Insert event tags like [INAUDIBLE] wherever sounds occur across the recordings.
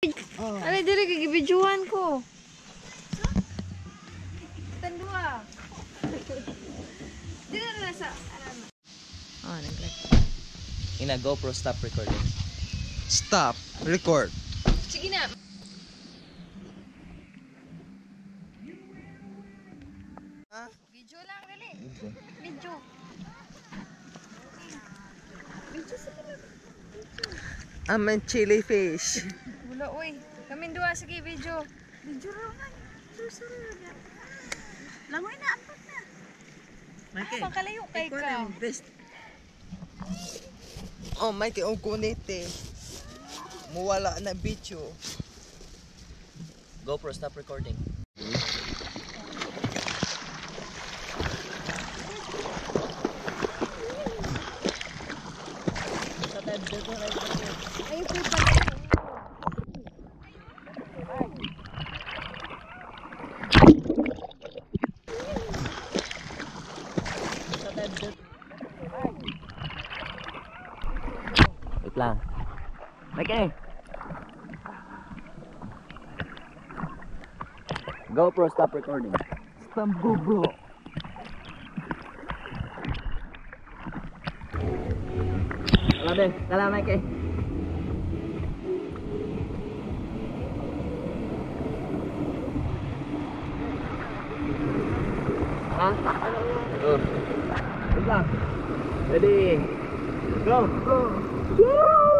Oh. Ano diri kay gibidyohan ko. Tandua. [LAUGHS] Dili na sa ano. Oh, nag-like. Ina GoPro stop recording. Stop. Record. Sige na. Ha? Video lang dali. Video. Video sa I'm a chili fish. Wala oy. Kamin duha sige video. Video ra man. Susuri ra. Langoy na, ampot na. Ah, makalayo kay ka. best. Oh, Mikey, ang kunite. Muwala na video. GoPro stop recording. Okay. GoPro, stop recording. Stop GoPro. Kalau deh, kalau naik ya. Hah? Tuh. Bisa. Jadi, go, go. Woo!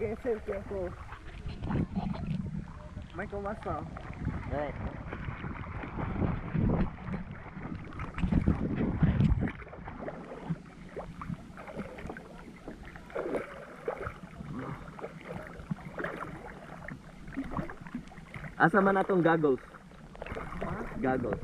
Michigan City Circle. Michael Maxwell. Right. Asa man atong goggles? Huh? Goggles.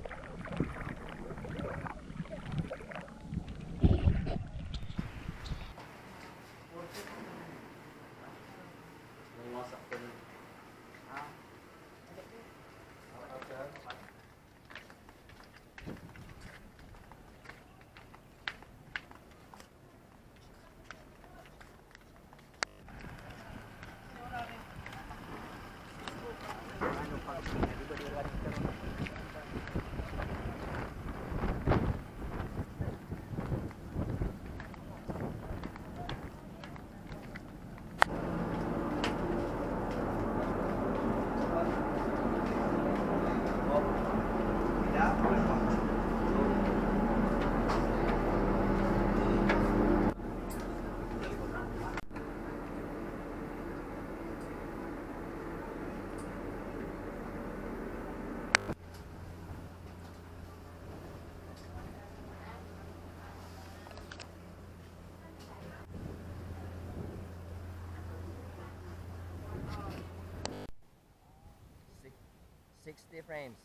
60 frames.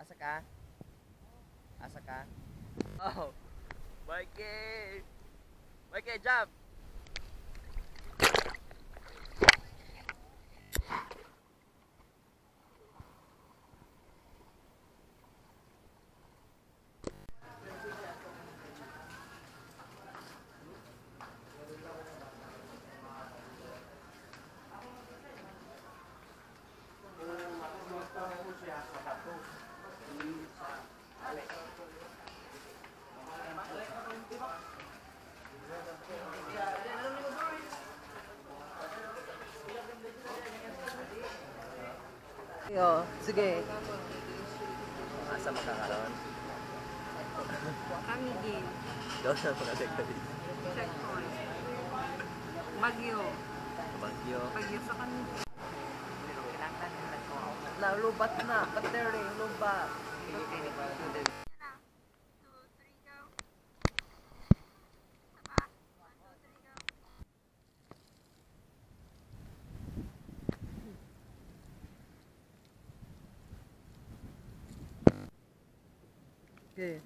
Asa ka? Asa ka? Oh! Mikey! Mikey, jump! Yo, sige. Asa makakaroon? Kami din. Doon na makakaroon. Checkpoint. Bagyo. Bagyo. Bagyo sa kanila. Nalubat na. Battery, lubat. Okay. Okay.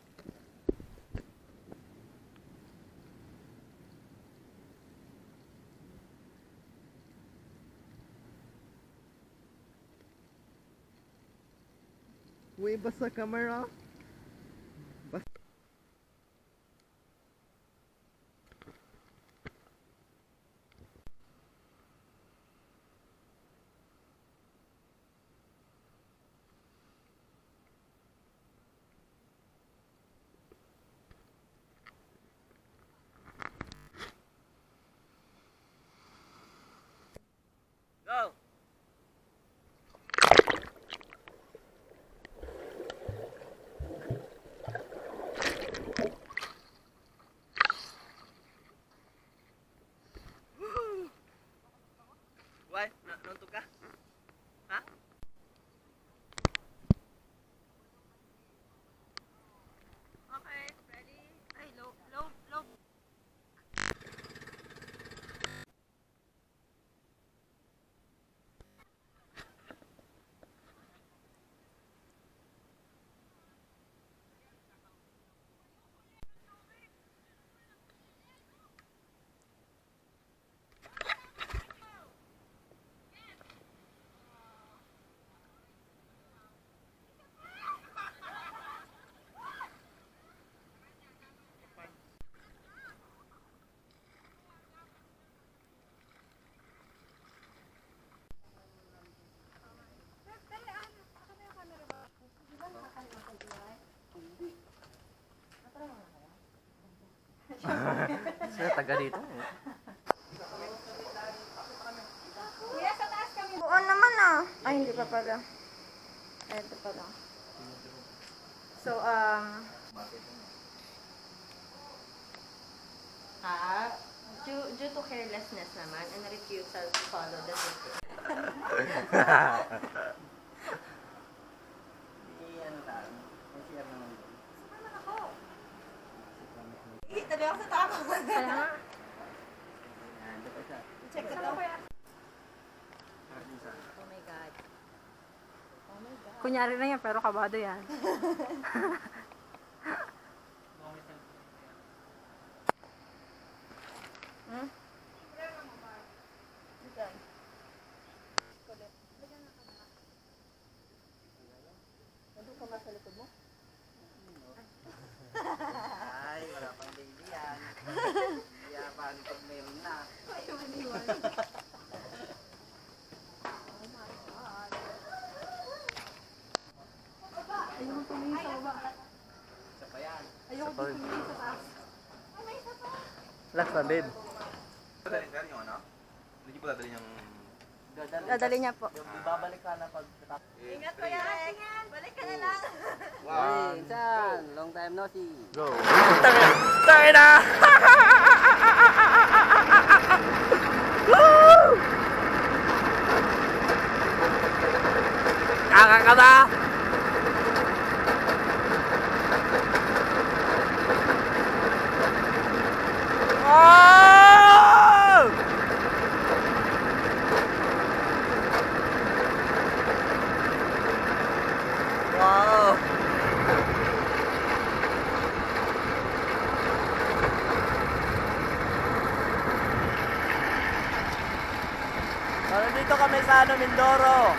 We basa camera. Sila taga dito. Buon naman ah. Ay, hindi pa pala. Ay, ito pala. So, um... Ah, due, due to carelessness naman and refusal to follow the [LAUGHS] ticket. Kaya nga. Check it out. Oh my God. Oh my God. Kunyari na yan, pero kabado yan. [LAUGHS] Last na, babe. Hindi po dadalhin yung... Dadali. Dadali niya po. Yung ibabalik ka na pag Ingat ko yan. Balik ka na lang. One, Insan, long time no see. Go. Kaka ka ba? Oh! Kami sa ano, Mindoro.